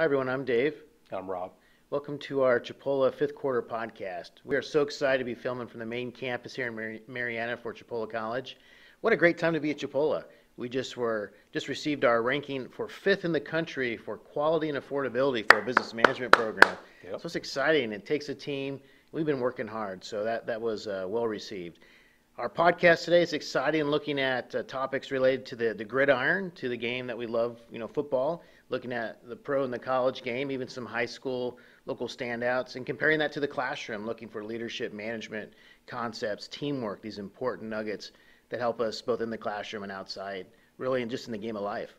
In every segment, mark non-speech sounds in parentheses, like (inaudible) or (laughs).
Hi, everyone. I'm Dave. I'm Rob. Welcome to our Chipola fifth quarter podcast. We are so excited to be filming from the main campus here in Mar- Marianna for Chipola College. What a great time to be at Chipola. We just were just received our ranking for fifth in the country for quality and affordability for a business management program. Yep. So it's exciting. It takes a team. We've been working hard, so that that was uh, well received. Our podcast today is exciting, looking at uh, topics related to the, the gridiron, to the game that we love, you know, football, looking at the pro and the college game, even some high school local standouts, and comparing that to the classroom, looking for leadership management concepts, teamwork, these important nuggets that help us both in the classroom and outside, really, and just in the game of life.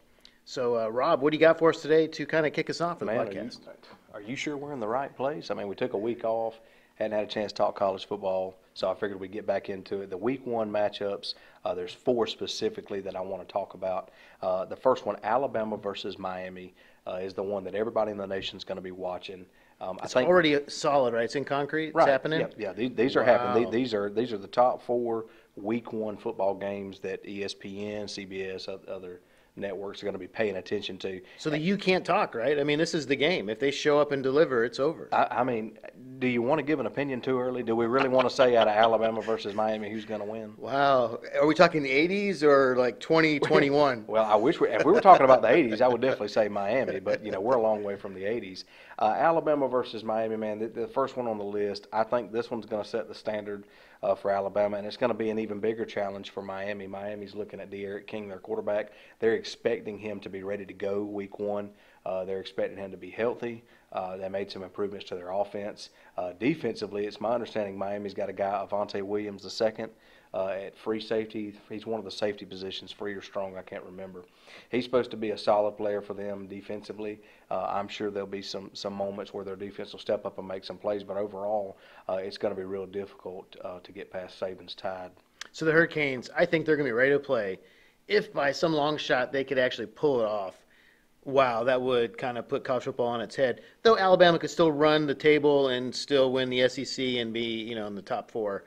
So, uh, Rob, what do you got for us today to kind of kick us off with the Man, are you, podcast? are you sure we're in the right place? I mean, we took a week off, hadn't had a chance to talk college football, so I figured we'd get back into it. The week one matchups, uh, there's four specifically that I want to talk about. Uh, the first one, Alabama versus Miami, uh, is the one that everybody in the nation is going to be watching. Um, I think Already solid, right? It's in concrete. It's Right. happening. Yeah, yeah. These, these are happening. Wow. These, these are these are the top four Week One football games that ESPN, CBS, other networks are going to be paying attention to. So the you can't talk, right? I mean, this is the game. If they show up and deliver, it's over. I, I mean, do you want to give an opinion too early? Do we really want to say out of Alabama versus Miami who's going to win? Wow. Are we talking the 80s or like 2021? (laughs) Well, I wish we, if we were talking about the 80s, I would definitely say Miami, but you know we're a long way from the 80s. Uh, Alabama versus Miami, man, the, the first one on the list. I think this one's going to set the standard uh, for Alabama, and it's going to be an even bigger challenge for Miami. Miami's looking at D'Eriq King, their quarterback. They're expecting him to be ready to go week one. Uh, they're expecting him to be healthy. Uh, they made some improvements to their offense. Uh, defensively, it's my understanding Miami's got a guy, Avante Williams II, uh, at free safety. He's one of the safety positions, free or strong, I can't remember. He's supposed to be a solid player for them defensively. Uh, I'm sure there'll be some, some moments where their defense will step up and make some plays, but overall, uh, it's going to be real difficult uh, to get past Saban's tide. So the Hurricanes, I think they're going to be ready to play. If by some long shot they could actually pull it off, wow, that would kind of put college football on its head. Though Alabama could still run the table and still win the SEC and be, you know, in the top four.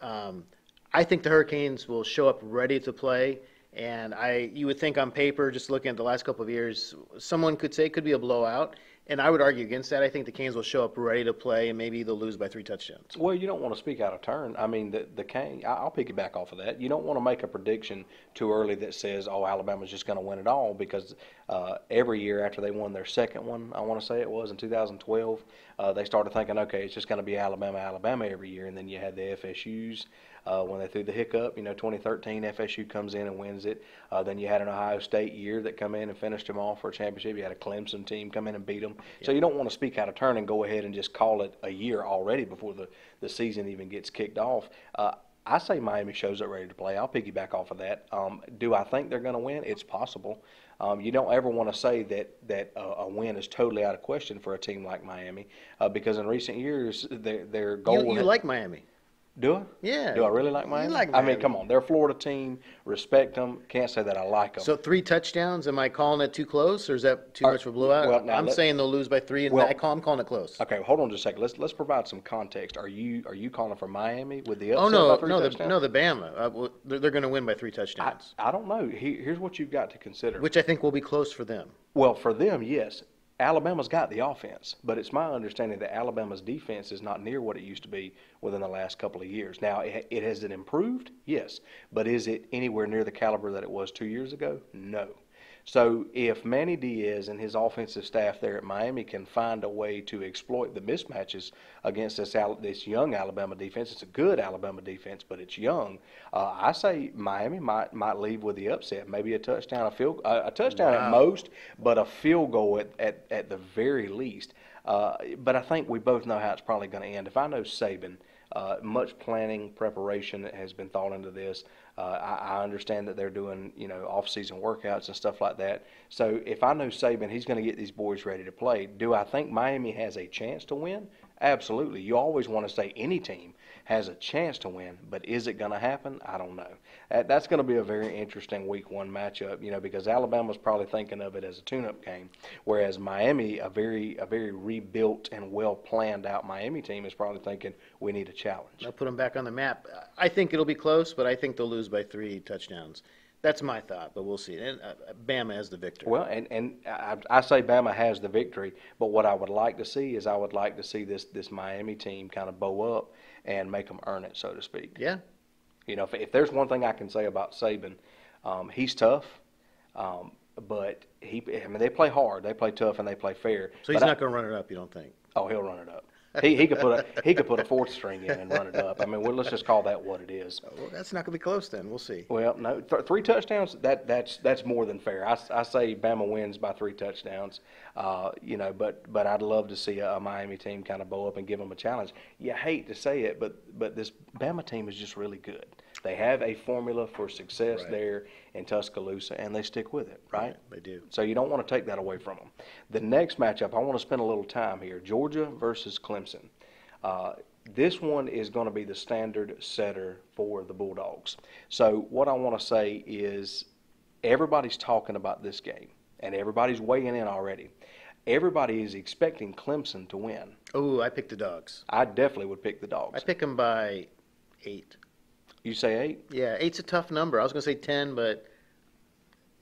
Um, I think the Hurricanes will show up ready to play. And I, you would think on paper, just looking at the last couple of years, someone could say it could be a blowout. And I would argue against that. I think the Canes will show up ready to play, and maybe they'll lose by three touchdowns. Well, you don't want to speak out of turn. I mean, the the Cane. I- I'll piggyback off of that. You don't want to make a prediction too early that says, "Oh, Alabama's just going to win it all," because uh, every year after they won their second one, I want to say it was in 2012, uh, they started thinking, "Okay, it's just going to be Alabama, Alabama every year," and then you had the FSU's. Uh, when they threw the hiccup, you know, 2013 FSU comes in and wins it. Uh, then you had an Ohio State year that come in and finished them off for a championship. You had a Clemson team come in and beat them. So you don't want to speak out of turn and go ahead and just call it a year already before the, the season even gets kicked off. Uh, I say Miami shows up ready to play. I'll piggyback off of that. Um, do I think they're going to win? It's possible. Um, you don't ever want to say that that uh, a win is totally out of question for a team like Miami uh, because in recent years their their goal. You, you like Miami? Do I? Yeah. Do I really like Miami? like I mean, come on, they're a Florida team. Respect them. Can't say that I like them. So three touchdowns. Am I calling it too close, or is that too much for a blowout? well, I'm saying they'll lose by three, and Well- I call, I'm calling it close. okay, hold on just a second. Let's let's provide some context. Are you are you calling for Miami with the upset Oh no, no, the, no, the Bama. Uh, well, they're they're going to win by three I, touchdowns, I don't know. He, here's what you've got to consider. which I think will be close for them. Well, for them, yes. Alabama's got the offense, but it's my understanding that Alabama's defense is not near what it used to be within the last couple of years. Now, it, it has it improved? Yes, but is it anywhere near the caliber that it was two years ago? No. So if Manny Diaz and his offensive staff there at Miami can find a way to exploit the mismatches against this this young Alabama defense, it's a good Alabama defense, but it's young. Uh, I say Miami might might leave with the upset, maybe a touchdown, a field, uh, a touchdown Wow. at most, but a field goal at at, at the very least. Uh, but I think we both know how it's probably going to end. If I know Saban. Uh, much planning, preparation has been thought into this. Uh, I, I understand that they're doing, you know, off-season workouts and stuff like that. So if I know Saban, he's going to get these boys ready to play. Do I think Miami has a chance to win? Absolutely. You always want to say any team has a chance to win, but is it going to happen? I don't know. That's going to be a very interesting Week One matchup, you know, because Alabama's probably thinking of it as a tune-up game, whereas Miami, a very a very rebuilt and well planned out Miami team, is probably thinking we need a challenge. I'll put them back on the map. I think it'll be close, but I think they'll lose by three touchdowns. That's my thought, but we'll see. And uh, Bama has the victory. Well, and, and I, I say Bama has the victory, but what I would like to see is I would like to see this, this Miami team kind of bow up and make them earn it, so to speak. yeah, You know, if, if there's one thing I can say about Saban, um, he's tough, um, but he, I mean, they play hard, they play tough, and they play fair. so he's But not going to run it up. You don't think? Oh, he'll run it up. He, he could put a he could put a fourth string in and run it up. I mean, well, let's just call that what it is. Well, that's not going to be close. Then we'll see. Well, no, th- three touchdowns. That that's that's more than fair. I, I say Bama wins by three touchdowns. Uh, you know, but but I'd love to see a, a Miami team kind of bow up and give them a challenge. You hate to say it, but but this Bama team is just really good. They have a formula for success Right. there in Tuscaloosa, and they stick with it, right? They do. So you don't want to take that away from them. The next matchup, I want to spend a little time here: Georgia versus Clemson. Uh, this one is going to be the standard setter for the Bulldogs. So what I want to say is, everybody's talking about this game, and everybody's weighing in already. Everybody is expecting Clemson to win. Oh, I picked the dogs. I definitely would pick the dogs. I pick them by eight. You say eight? Yeah, eight's a tough number. I was going to say ten, but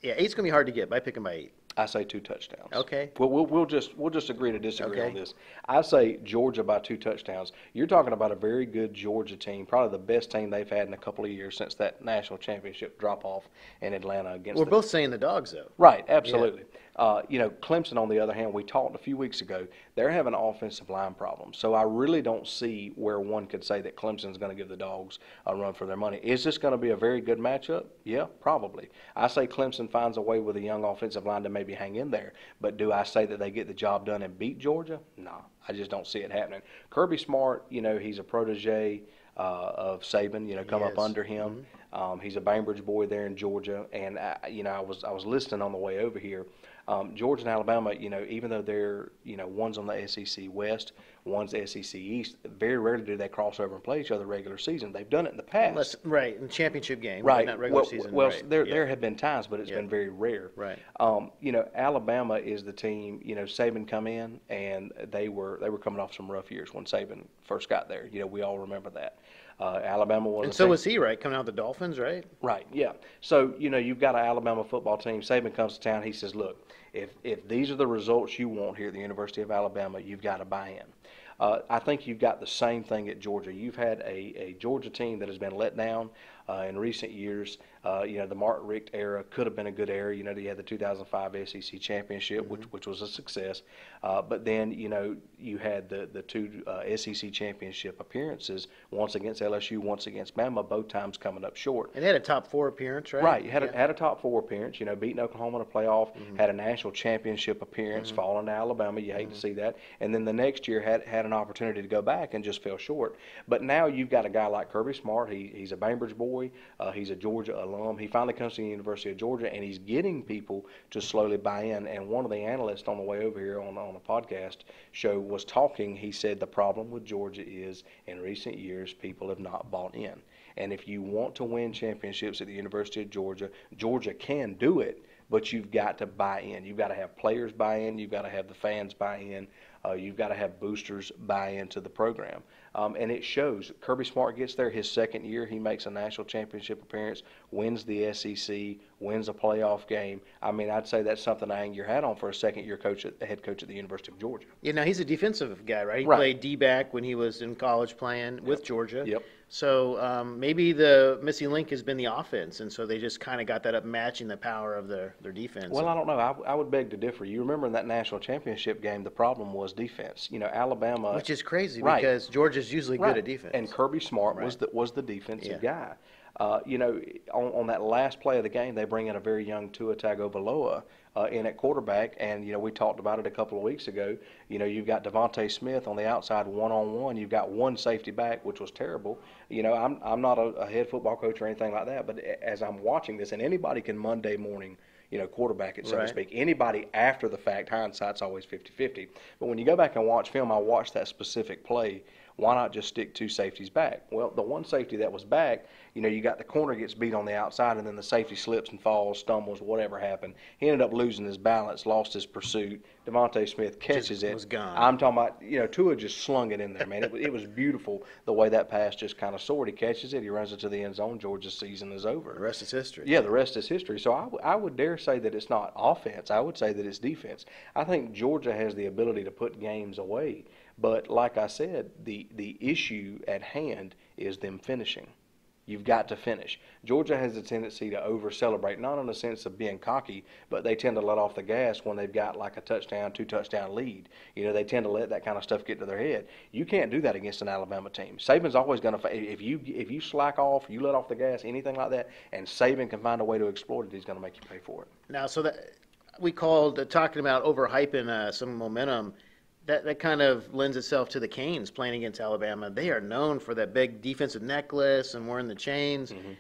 yeah, eight's going to be hard to get. But I pick them by eight. I say two touchdowns. Okay. We'll, we'll, we'll just we'll just agree to disagree on this. I say Georgia by two touchdowns. You're talking about a very good Georgia team, probably the best team they've had in a couple of years since that national championship drop off in Atlanta against. We're both saying the dogs, though. Right, absolutely. Uh, you know, Clemson, on the other hand, we talked a few weeks ago, they're having offensive line problems. So I really don't see where one could say that Clemson's going to give the Dogs a run for their money. Is this going to be a very good matchup? Yeah, probably. I say Clemson finds a way with a young offensive line to maybe hang in there. But do I say that they get the job done and beat Georgia? No, I just don't see it happening. Kirby Smart, you know, he's a protege uh, of Saban, you know, come up under him. Um, he's a Bainbridge boy there in Georgia, and I, you know I was I was listening on the way over here. Um, Georgia and Alabama, you know, even though they're you know one's on the SEC West, one's the SEC East, very rarely do they cross over and play each other regular season. They've done it in the past, Unless, right, in championship game, right? Not regular well, season. well, right. there yeah. there have been times, but it's Yeah. been very rare. Right. Um, you know, Alabama is the team. You know, Saban come in, and they were they were coming off some rough years when Saban first got there. You know, we all remember that. Uh, Alabama was And so was he, right? Coming out of the Dolphins, right? Right, yeah. So, you know, you've got an Alabama football team. Saban comes to town. He says, look, if, if these are the results you want here at the University of Alabama, you've got to buy in. Uh, I think you've got the same thing at Georgia. You've had a, a Georgia team that has been let down uh, in recent years. Uh, you know, the Martin Richt era could have been a good era. You know, you had the 2005 SEC championship, which which was a success. Uh, but then, you know, you had the the two uh, SEC championship appearances, once against LSU, once against Bama, both times coming up short. And they had a top four appearance, right? Right, you had a, had a top four appearance. You know, beating Oklahoma in a playoff, Mm-hmm. had a national championship appearance, falling to Alabama. You hate to see that. And then the next year had had an opportunity to go back and just fell short. But now you've got a guy like Kirby Smart. He he's a Bainbridge boy. Uh, he's a Georgia alum. He finally comes to the University of Georgia, and he's getting people to slowly buy in. And one of the analysts on the way over here on on a podcast show was talking. He said the problem with Georgia is in recent years people have not bought in. And if you want to win championships at the University of Georgia, Georgia can do it, but you've got to buy in. You've got to have players buy in. You've got to have the fans buy in. Uh, you've got to have boosters buy into the program. Um, and it shows. Kirby Smart gets there his second year. He makes a national championship appearance, wins the SEC, wins a playoff game. I mean, I'd say that's something to hang your hat on for a second year coach, at, head coach at the University of Georgia. Yeah, now he's a defensive guy, right? He Right. played D back when he was in college playing with Georgia. Yep. So um, maybe the missing link has been the offense, and so they just kind of got that up, matching the power of their, their defense. Well, I don't know. I, I would beg to differ. You remember in that national championship game, the problem was defense. You know, Alabama, which is crazy Right. because Georgia's usually Right. good at defense. And Kirby Smart was Right. the was the defensive Yeah. guy. Uh, you know, on, on that last play of the game, they bring in a very young Tua Tagovailoa uh, in at quarterback, and you know we talked about it a couple of weeks ago. You know, you've got DeVonta Smith on the outside, one on one. You've got one safety back, which was terrible. You know, I'm I'm not a, a head football coach or anything like that, but as I'm watching this, and anybody can Monday morning. You know, quarterback it, so Right. to speak. Anybody after the fact, hindsight's always 50 50. But when you go back and watch film, I watched that specific play why not just stick two safeties back? Well, the one safety that was back, You know, you got the corner gets beat on the outside, and then the safety slips and falls, stumbles, whatever happened. He ended up losing his balance, lost his pursuit. DeVonta Smith catches it. was gone. I'm talking about, you know, Tua just slung it in there, man. It, was- it was beautiful the way that pass just kind of soared. He catches it, he runs it to the end zone. Georgia's season is over. The rest is history. Yeah, the rest is history. So I, w- I would dare say that it's not offense. I would say that it's defense. I think Georgia has the ability to put games away. But like I said, the, the issue at hand is them finishing. You've got to finish. Georgia has a tendency to over celebrate, not in the sense of being cocky, but they tend to let off the gas when they've got like a touchdown, two touchdown lead. You know, they tend to let that kind of stuff get to their head. You can't do that against an Alabama team. Saban's always going to if you if you slack off, you let off the gas, anything like that, and Saban can find a way to exploit it, he's going to make you pay for it. Now, so that we called uh, talking about overhyping uh, some momentum. That that kind of lends itself to the Canes playing against Alabama. They are known for that big defensive necklace and wearing the chains. Mm-hmm.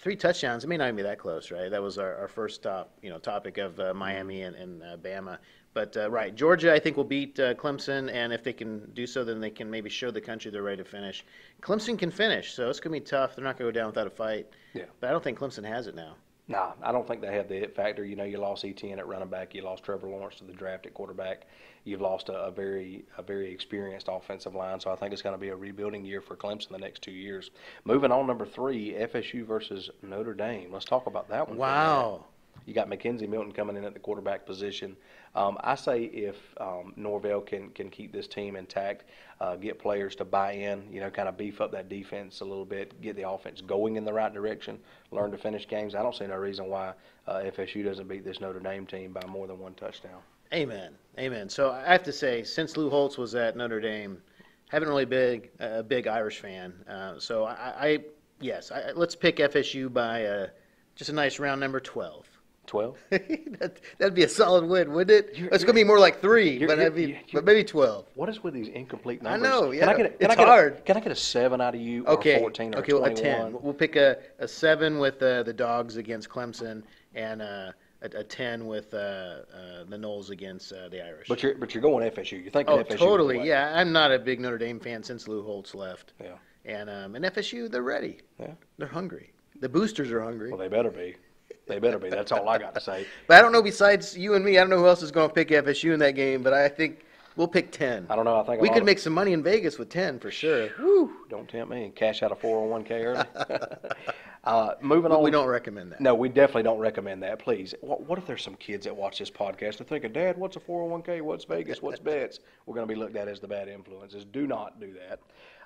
Three touchdowns. It may not even be that close, right? That was our, our first top, you know, topic of uh, Miami and, and uh, Bama. But uh, right, Georgia, I think will beat uh, Clemson, and if they can do so, then they can maybe show the country they're ready to finish. Clemson can finish, so it's gonna be tough. They're not gonna go down without a fight. Yeah. But I don't think Clemson has it now. Nah, I don't think they have the it factor. You know, you lost Etienne at running back, you lost Trevor Lawrence to the draft at quarterback. You've lost a, a very a very experienced offensive line, so I think it's going to be a rebuilding year for Clemson the next two years. Moving on, number three, FSU versus Notre Dame. Let's talk about that one. Wow. You got McKenzie Milton coming in at the quarterback position. Um, I say if um, Norvell can can keep this team intact, uh, get players to buy in, you know, kind of beef up that defense a little bit, get the offense going in the right direction, learn to finish games. I don't see no reason why uh, FSU doesn't beat this Notre Dame team by more than one touchdown. Amen. Amen. So I have to say, since Lou Holtz was at Notre Dame, haven't really been a big Irish fan. Uh, so I, I yes, I, let's pick FSU by uh, just a nice round number twelve. Twelve. (laughs) that, that'd be a solid win, wouldn't it? You're- it's gonna be more like 3 you're- but that'd be, but maybe twelve. What is with these incomplete numbers? I know, Can I yeah. get a, can It's I get hard. A, can I get a seven out of you, or Okay. a fourteen, or okay, a well, a ten. We'll pick a, a seven with uh, the dogs against Clemson, and uh, a, a ten with uh, uh, the Noles against uh, the Irish. But you're but you're going FSU. You're thinking Oh, FSU. totally. Yeah, I'm not a big Notre Dame fan since Lou Holtz left. Yeah. And um, and FSU, they're ready. Yeah. They're hungry. The boosters are hungry. Well, they better be. They better be. That's all I got to say. (laughs) but I don't know. Besides you and me, I don't know who else is going to pick FSU in that game. But I think we'll pick ten. I don't know. I think We could make some money in Vegas with ten for sure. Whew, don't tempt me. and Cash out a 401k early. (laughs) uh, moving But on. we don't recommend that. No, we definitely don't recommend that. Please. What, what if there's some kids that watch this podcast and thinking, Dad, what's a 401k? What's Vegas? What's (laughs) bets? We're going to be looked at as the bad influences. Do not do that.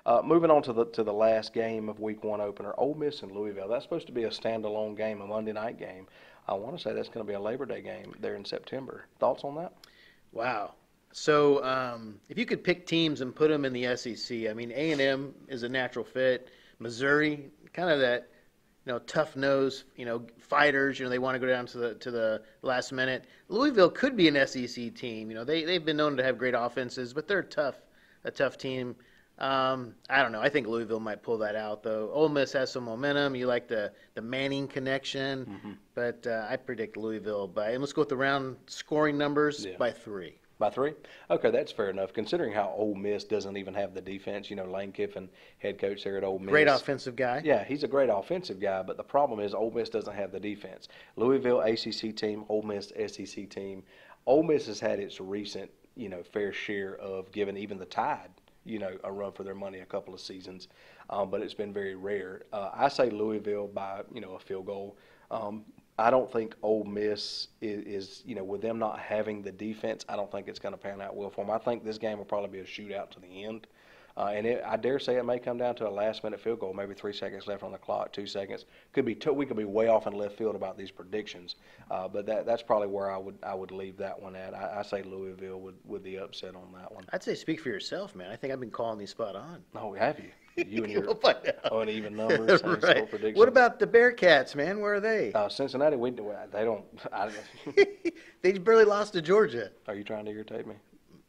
Uh, moving on to the to the last game of Week One opener, Ole Miss and Louisville. That's supposed to be a standalone game, a Monday night game. I want to say that's going to be a Labor Day game there in September. Thoughts on that? Wow. So um, if you could pick teams and put them in the SEC, I mean A and M is a natural fit. Missouri, kind of that, you know, tough nose, you know, fighters. You know, they want to go down to the to the last minute. Louisville could be an SEC team. You know, they they've been known to have great offenses, but they're tough, a tough team. Um, I don't know. I think Louisville might pull that out, though. Ole Miss has some momentum. You like the the Manning connection, but uh, I predict Louisville by. And let's go with the round scoring numbers Yeah. by three. By three? Okay, that's fair enough. Considering how Ole Miss doesn't even have the defense, you know, Lane Kiffin, head coach there at Ole Miss. Great offensive guy. Yeah, he's a great offensive guy, but the problem is Ole Miss doesn't have the defense. Louisville ACC team, Ole Miss SEC team. Ole Miss has had its recent, you know, fair share of giving even the Tide, you know, a run for their money a couple of seasons, um, but it's been very rare. Uh, I say Louisville by, you know, a field goal. Um, I don't think Ole Miss is, is, you know, with them not having the defense, I don't think it's going to pan out well for them. I think this game will probably be a shootout to the end. Uh, and it, I dare say it may come down to a last minute field goal, maybe three seconds left on the clock, two seconds. Could be two, we could be way off in left field about these predictions, uh, but that that's probably where I would I would leave that one at. I, I say Louisville with with the upset on that one. I'd say speak for yourself, man. I think I've been calling these spot on. Oh, have you? (laughs) You and your We'll uneven numbers, (laughs) right. predictions. What about the Bearcats, man? Where are they? uh, Cincinnati? We they don't. I, (laughs) they barely lost to Georgia. are you trying to irritate me?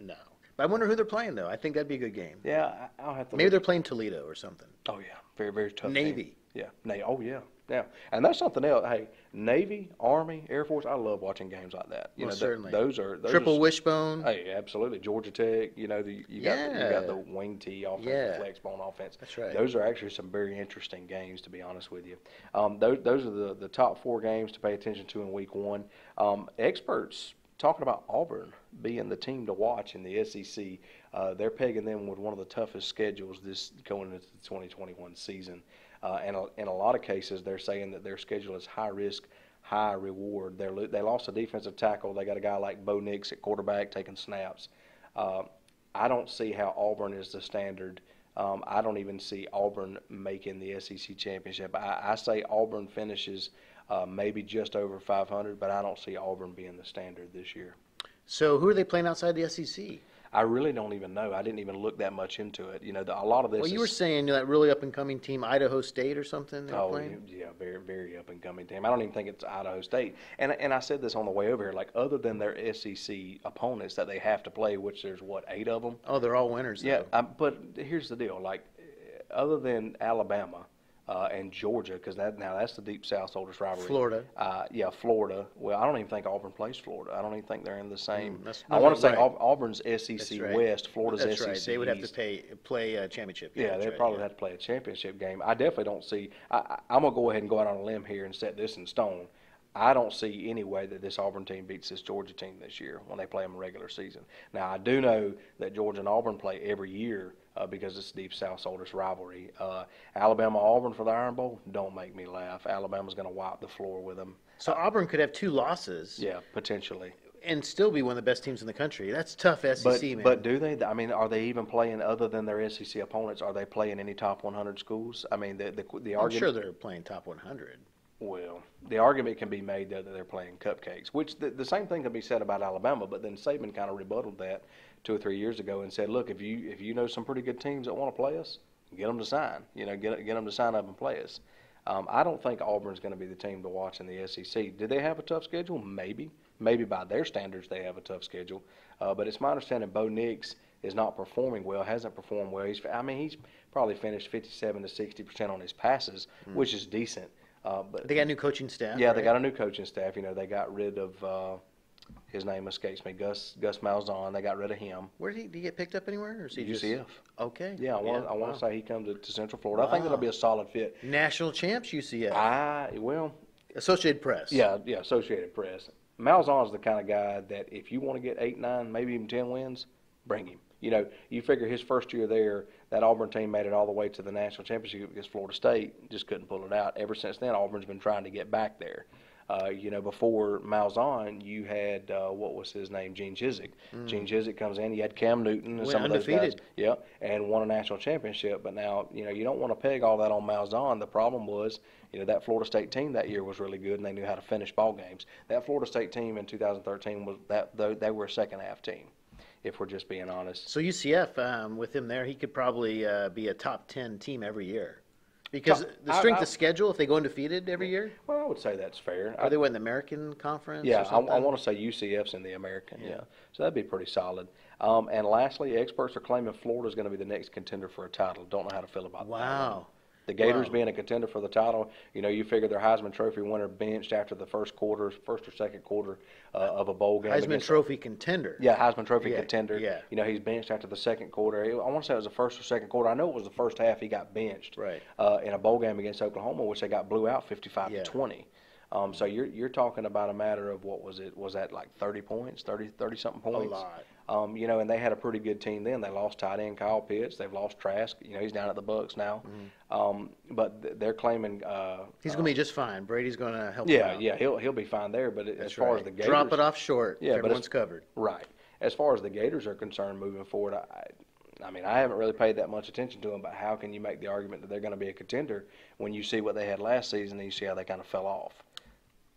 No. But I wonder who they're playing, though. I think that'd be a good game. Yeah, I, I'll have to. Maybe look. they're playing Toledo or something. Oh yeah, very very tough. Navy. Yeah, Navy. Oh yeah, yeah. And that's something else. Hey, Navy, Army, Air Force. I love watching games like that. You Most know, th- certainly. those are those Triple are, wishbone. Hey, absolutely. Georgia Tech. You know, the, you got the, you got the wing T offense, Yeah. the flex bone offense. That's right. Those are actually some very interesting games, to be honest with you. Um, those those are the the top four games to pay attention to in week one. Um, experts talking about Auburn being the team to watch in the SEC. Uh, they're pegging them with one of the toughest schedules this going into the 2021 season. Uh, and in a lot of cases, they're saying that their schedule is high risk, high reward. They're, they lost a defensive tackle. They got a guy like Bo Nix at quarterback taking snaps. Uh, I don't see how Auburn is the standard. Um, I don't even see Auburn making the SEC championship. I, I say Auburn finishes uh, maybe just over 500, but I don't see Auburn being the standard this year. So who are they playing outside the SEC? I really don't even know. I didn't even look that much into it. You know, the, a lot of this. Well, you were saying that really up and coming team, Idaho State or something. Oh playing. yeah, very very up and coming team. I don't even think it's Idaho State. And and I said this on the way over here. Like other than their SEC opponents that they have to play, which there's what eight of them. Oh, they're all winners. Yeah, um, but here's the deal. Like, other than Alabama uh, and Georgia, because that now that's the deep South oldest rivalry. Florida. Uh, yeah, Florida. Well, I don't even think Auburn plays Florida. I don't even think they're in the same. Mm, I want to say right. Auburn's SEC right. West, Florida's That's SEC right. They would have to pay play a championship. Yeah, they'd right, probably yeah. have to play a championship game. I definitely don't see. I, I'm gonna go ahead and go out on a limb here and set this in stone. I don't see any way that this Auburn team beats this Georgia team this year when they play them in regular season. Now I do know that Georgia and Auburn play every year uh, because it's Deep South's oldest rivalry. Uh, Alabama Auburn for the Iron Bowl. Don't make me laugh. Alabama's gonna wipe the floor with them. So Auburn could have two losses Yeah, potentially. and still be one of the best teams in the country. That's tough SEC, But man. but do they? I mean, are they even playing other than their SEC opponents? Are they playing any top 100 schools? I mean, the the, the I'm argument. sure they're playing top 100. Well, the argument can be made though that they're playing cupcakes, which the, the same thing can be said about Alabama. But then Saban kind of rebutted that two or three years ago and said, "Look, if you if you know some pretty good teams that want to play us, get them to sign. You know, get get them to sign up and play us." Um, I don't think Auburn's going to be the team to watch in the SEC. Do they have a tough schedule? Maybe. Maybe by their standards they have a tough schedule. Uh, but it's my understanding Bo Nix is not performing well. Hasn't performed well. He's I mean he's probably finished 57 to 60 percent on his passes, which is decent. Uh, but They got a new coaching staff. yeah, they got a new coaching staff. You know, they got rid of uh, his name escapes me, Gus Gus Malzahn. They got rid of him. Where did he, did he get picked up anywhere? Or is he just UCF. okay? Yeah, I want I want to say he comes to, to Central Florida. I think that'll be a solid fit. national champs UCF, I well, Associated Press. yeah, yeah, Associated Press. Malzahn's the kind of guy that if you want to get eight, nine, maybe even ten wins, bring him. You know, you figure his first year there, that Auburn team made it all the way to the national championship against Florida State, just couldn't pull it out. Ever since then, Auburn's been trying to get back there. Uh, you know, before Malzahn, you had uh, what was his name, Gene Chiswick. Gene Chizik comes in. You had Cam Newton and Went some of those guys. undefeated. Yeah, and won a national championship. But now, you know, you don't want to peg all that on Malzahn. The problem was, you know, that Florida State team that year was really good, and they knew how to finish ball games. That Florida State team in 2013 was that they were a second half team, if we're just being honest. So UCF, um, with him there, he could probably uh, be a top ten team every year, because the strength I- of schedule, if they go undefeated every year, Well, I would say that's fair. I- are they in the American Conference? Yeah, or I? I want to say UCF's in the American. Yeah. Yeah. so that'd be pretty solid. Um, and lastly, experts are claiming Florida's going to be the next contender for a title. Don't know how to feel about that. Wow. The Gators Wow. being a contender for the title, you know, you figure their Heisman Trophy winner benched after the first quarter, first or second quarter uh, of a bowl game. Heisman Trophy contender. Yeah, Heisman Trophy Yeah, contender. yeah. You know, he's benched after the second quarter. I want to say it was the first or second quarter. I know it was the first half he got benched. Right. Uh, in a bowl game against Oklahoma, which they got blew out 55 Yeah. to 20. Um, so you're you're talking about a matter of what was it? Was that like 30 points, 30 30 something a points? lot. Um, you know, and they had a pretty good team then. They lost tight end Kyle Pitts. They've lost Trask. You know, he's down at the Bucks now. Um, but th- they're claiming. Uh, Mm-hmm. He's uh, going to be just fine. Brady's going to help him yeah, out. yeah, he'll he'll be fine there. But as far right. as the Gators, Drop it off short. Yeah, but everyone's covered. Right. As far as the Gators are concerned, moving forward, I, I mean, I haven't really paid that much attention to them. But how can you make the argument that they're going to be a contender when you see what they had last season and you see how they kind of fell off?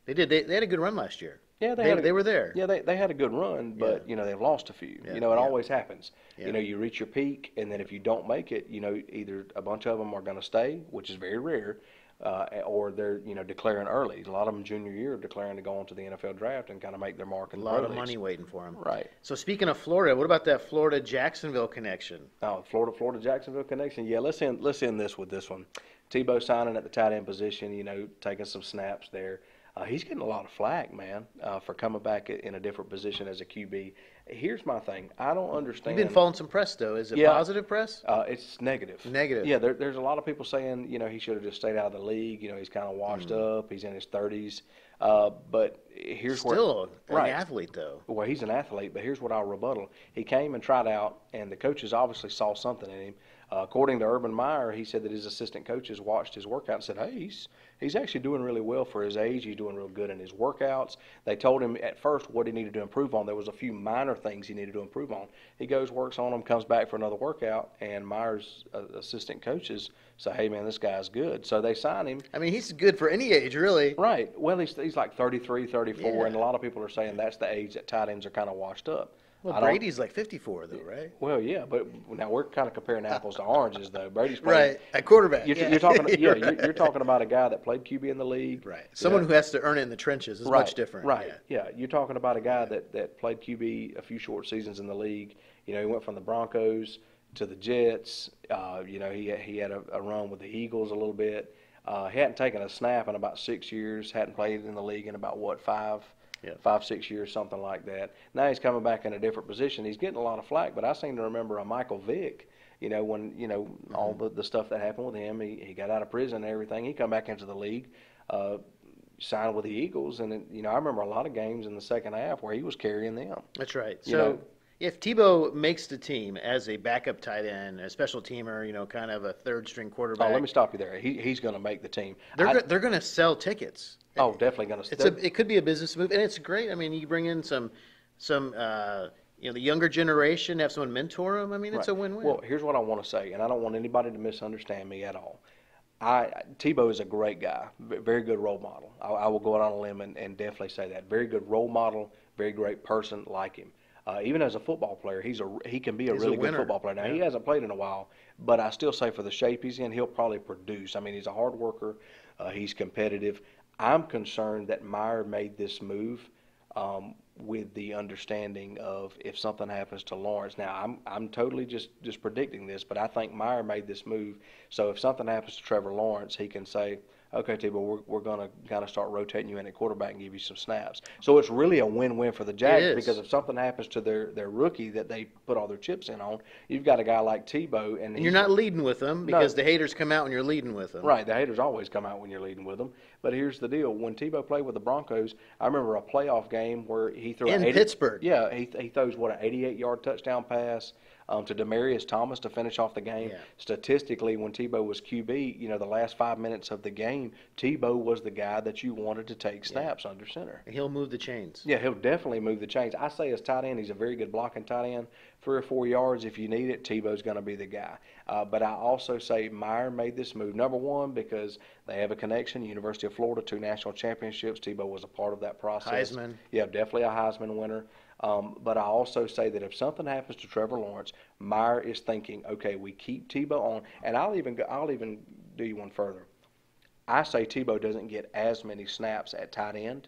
They did. They, they had a good run last year. Yeah, They, had a- they were there. Yeah, they, they had a good run, but Yeah. you know they've lost a few. Yeah, You know, it yeah. always happens. You know, you reach your peak, and then if you don't make it, you know, either a bunch of them are going to stay, which is very rare, uh, or they're you know declaring early. A lot of them junior year are declaring to go on to the NFL draft and kind of make their mark A in the lot of leagues. money waiting for them. Right. So speaking of Florida, what about that Florida Jacksonville connection? Oh, Florida, Florida, Jacksonville connection. Yeah, let's end let's end this with this one. Tebow signing at the tight end position. You know, taking some snaps there. Uh, he's getting a lot of flack, man, uh, for coming back in a different position as a QB. Here's my thing: I don't understand. You've been following some press though. Is it Yeah. positive press? Uh, it's negative. Negative. Yeah, there, there's a lot of people saying, you know, he should have just stayed out of the league. You know, he's kind of washed up. He's in his 30s. Uh, but here's where Still an Right. athlete though. well, he's an athlete, but here's what I'll rebuttal. He came and tried out, and the coaches obviously saw something in him. Uh, according to Urban Meyer, he said that his assistant coaches watched his workout and said, "Hey, he's he's actually doing really well for his age. He's doing real good in his workouts." They told him at first what he needed to improve on. There was a few minor things he needed to improve on. He goes, works on them, comes back for another workout, and Meyer's uh, assistant coaches say, "Hey, man, this guy's good." So they sign him. I mean, he's good for any age, really. Right. Well, he's, he's like 33, 34, Yeah. and a lot of people are saying that's the age that tight ends are kind of washed up. Well, I Brady's like 54 though, right? well, yeah, but now we're kind of comparing apples to oranges, though. Brady's playing, Right, at quarterback. You're, yeah. you're talking, (laughs) yeah, You're you're, you're talking about a guy that played QB in the league, right. Someone Yeah. who has to earn it in the trenches is right, much different. Right. Yeah. Yeah. You're talking about a guy that that played QB a few short seasons in the league. You know, he went from the Broncos to the Jets. Uh, you know, he he had a, a run with the Eagles a little bit. Uh, he hadn't taken a snap in about six years. Hadn't played in the league in about what five, Yeah. five six years, something like that. Now he's coming back in a different position. He's getting a lot of flack, but I seem to remember a Michael Vick. You know, when you know all the, the stuff that happened with him, he, he got out of prison and everything. He come back into the league, uh, signed with the Eagles, and it, you know I remember a lot of games in the second half where he was carrying them. That's right. You So know- if Tebow makes the team as a backup tight end, a special teamer, you know, kind of a third string quarterback. Oh, let me stop you there. He, he's going to make the team. they're I- go- they're going to sell tickets. Oh, definitely going to. It's a it could be a business move, and it's great. I mean, you bring in some some uh, you know the younger generation, have someone mentor them. I mean, it's a win-win. Well, here's what I want to say, and I don't want anybody to misunderstand me at all. I Tebow is a great guy, very good role model. I, I will go out on a limb and, and definitely say that. Very good role model, very great person like him. Uh, even as a football player, he's a he can be a He's a really good football player. Now he hasn't played in a while, but I still say for the shape he's in, he'll probably produce. I mean, he's a hard worker. Uh, he's competitive. I'm concerned that Meyer made this move um, with the understanding of if something happens to Lawrence. Now, I'm I'm totally just just predicting this, but I think Meyer made this move so if something happens to Trevor Lawrence, he can say, "Okay, Tebow, we're we're going to kind of start rotating you in at quarterback and give you some snaps." So it's really a win-win for the Jags because if something happens to their their rookie that they put all their chips in on, you've got a guy like Tebow, and, and you're not leading with them because the haters come out when you're leading with them. Right, the haters always come out when you're leading with them. But here's the deal: when Tebow played with the Broncos, I remember a playoff game where he threw In 80, Pittsburgh. Yeah, he he throws what an 88-yard touchdown pass um, to Demaryius Thomas to finish off the game. Yeah. Statistically, when Tebow was QB, you know the last five minutes of the game, Tebow was the guy that you wanted to take snaps under center. And he'll move the chains. Yeah, he'll definitely move the chains. I say as tight end, he's a very good blocking tight end. Three or four yards if you need it, Tebow's going to be the guy. Uh, but I also say Meyer made this move. Number one, because they have a connection. University of Florida, two national championships. Tebow was a part of that process. Heisman. Yeah, definitely a Heisman winner. Um, but I also say that if something happens to Trevor Lawrence, Meyer is thinking, okay, we keep Tebow on, and I'll even go, I'll even do you one further. I say Tebow doesn't get as many snaps at tight end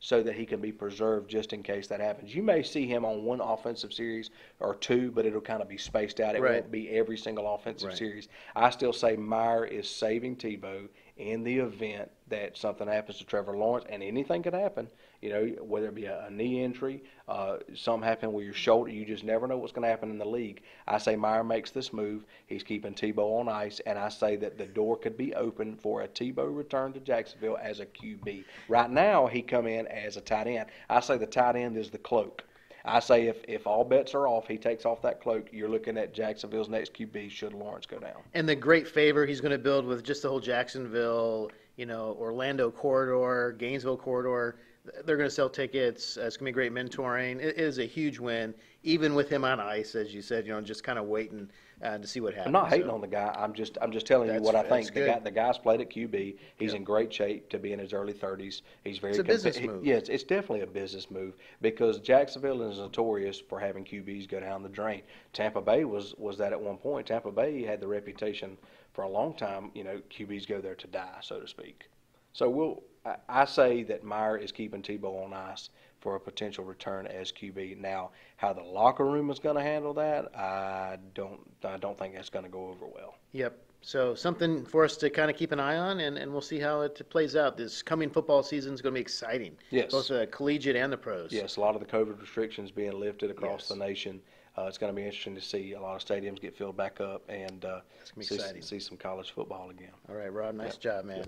so that he can be preserved just in case that happens. You may see him on one offensive series or two, but it'll kind of be spaced out. It Right. won't be every single offensive Right. series. I still say Meyer is saving Tebow in the event that something happens to Trevor Lawrence, and anything could happen. You know, whether it be a, a knee injury, uh, something happen with your shoulder, you just never know what's going to happen in the league. I say Meyer makes this move. He's keeping Tebow on ice, and I say that the door could be open for a Tebow return to Jacksonville as a QB. Right now, he come in as a tight end. I say the tight end is the cloak. I say if, if all bets are off, he takes off that cloak, you're looking at Jacksonville's next QB should Lawrence go down. And the great favor he's going to build with just the whole Jacksonville, you know, Orlando corridor, Gainesville corridor. They're going to sell tickets. Uh, it's going to be great mentoring. It is a huge win, even with him on ice, as you said. You know, just kind of waiting uh, to see what happens. I'm not hating So- on the guy. I'm just I'm just telling you what I think. The good. guy the guy's played at QB. He's Yeah. in great shape to be in his early 30s. He's very It's a business he- move. Yeah, it's, it's definitely a business move because Jacksonville is notorious for having QBs go down the drain. Tampa Bay was was that at one point. Tampa Bay had the reputation for a long time. You know, QBs go there to die, so to speak. So we'll I, I say that Meyer is keeping Tebow on ice for a potential return as QB. Now, how the locker room is going to handle that, I don't, I don't think that's going to go over well. Yep. So something for us to kind of keep an eye on, and, and we'll see how it plays out. This coming football season is going to be exciting. Yes. Both the collegiate and the pros. Yes, a lot of the COVID restrictions being lifted across Yes. the nation. Uh, it's going to be interesting to see a lot of stadiums get filled back up and uh, It's be see, see some college football again. All right, Rob. Nice job, man.